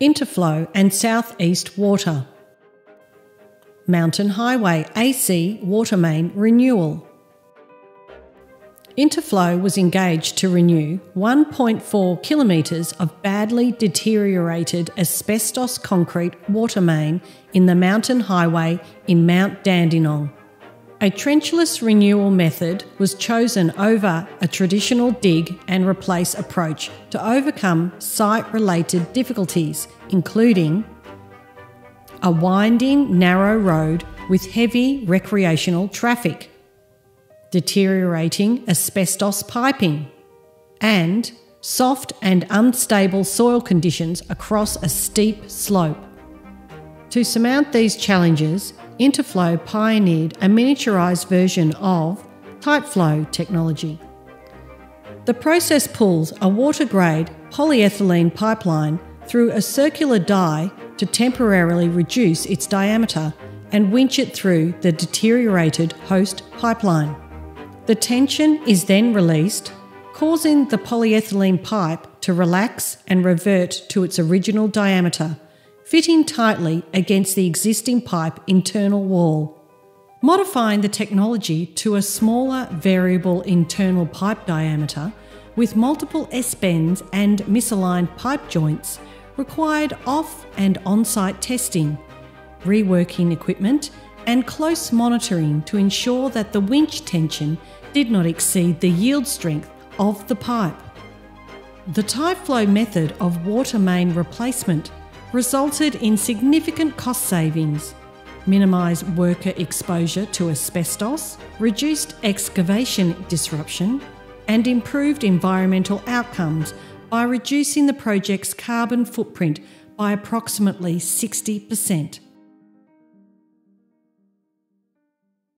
Interflow and South East Water. Mountain Highway AC water main renewal. Interflow was engaged to renew 1.4 kilometres of badly deteriorated asbestos concrete water main in the Mountain Highway in Mount Dandenong. A trenchless renewal method was chosen over a traditional dig and replace approach to overcome site related difficulties, including a winding, narrow road with heavy recreational traffic, deteriorating asbestos piping, and soft and unstable soil conditions across a steep slope. To surmount these challenges, Interflow pioneered a miniaturised version of TightFlow technology. The process pulls a water grade polyethylene pipeline through a circular die to temporarily reduce its diameter and winch it through the deteriorated host pipeline. The tension is then released, causing the polyethylene pipe to relax and revert to its original diameter, fitting tightly against the existing pipe internal wall. Modifying the technology to a smaller variable internal pipe diameter with multiple S bends and misaligned pipe joints required off and on site testing, reworking equipment, and close monitoring to ensure that the winch tension did not exceed the yield strength of the pipe. The TightFlow method of water main replacement resulted in significant cost savings, minimised worker exposure to asbestos, reduced excavation disruption, and improved environmental outcomes by reducing the project's carbon footprint by approximately 60%.